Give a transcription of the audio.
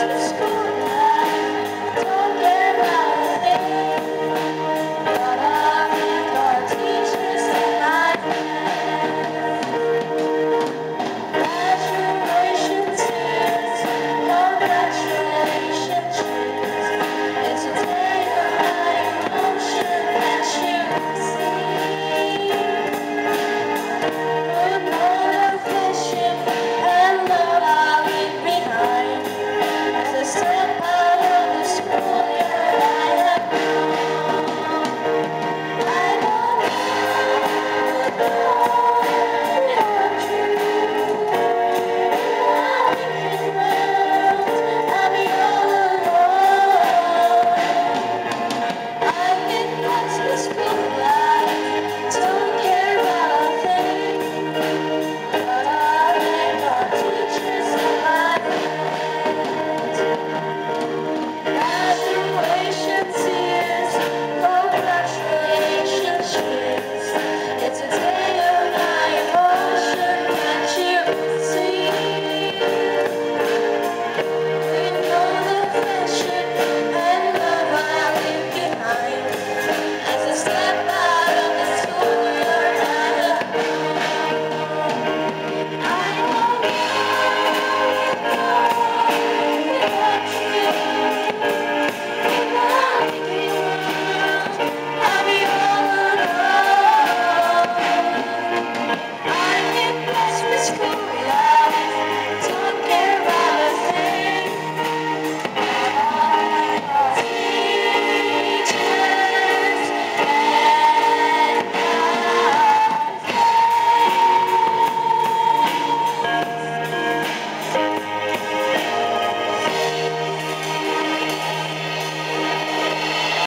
Jesus.